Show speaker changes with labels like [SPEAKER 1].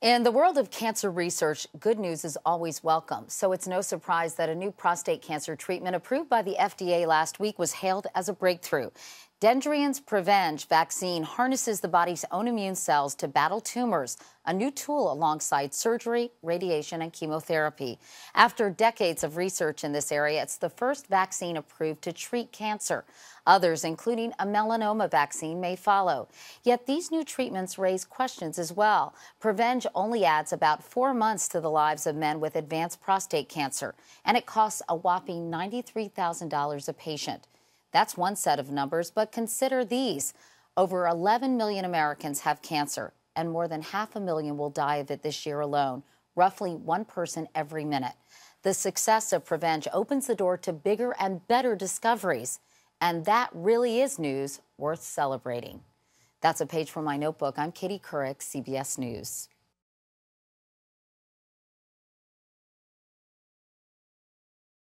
[SPEAKER 1] In the world of cancer research, good news is always welcome. So it's no surprise that a new prostate cancer treatment approved by the FDA last week was hailed as a breakthrough. Dendreon's Provenge vaccine harnesses the body's own immune cells to battle tumors, a new tool alongside surgery, radiation, and chemotherapy. After decades of research in this area, it's the first vaccine approved to treat cancer. Others, including a melanoma vaccine, may follow. Yet these new treatments raise questions as well. Provenge only adds about four months to the lives of men with advanced prostate cancer, and it costs a whopping $93,000 a patient. That's one set of numbers, but consider these. Over 11 million Americans have cancer, and more than half a million will die of it this year alone, roughly one person every minute. The success of Provenge opens the door to bigger and better discoveries, and that really is news worth celebrating. That's a page from my notebook. I'm Katie Couric, CBS News.